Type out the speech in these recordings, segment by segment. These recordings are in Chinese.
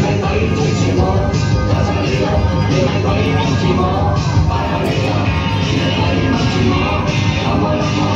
你咪鬼咁住我睇住我点样先至住我你咪鬼咁我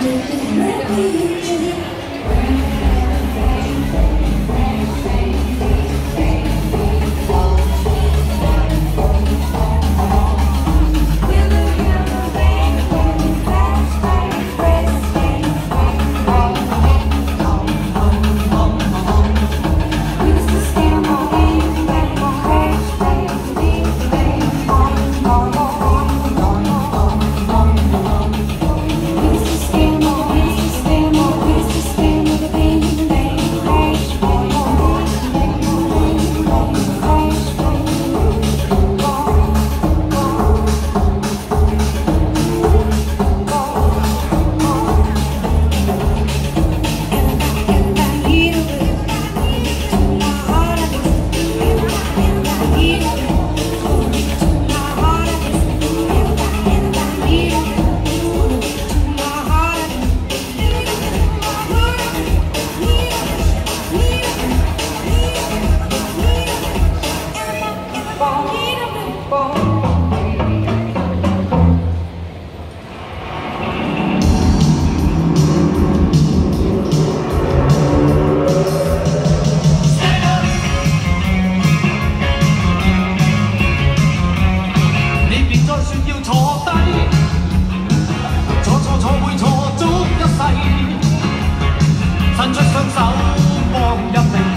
Let me. 一双手放入你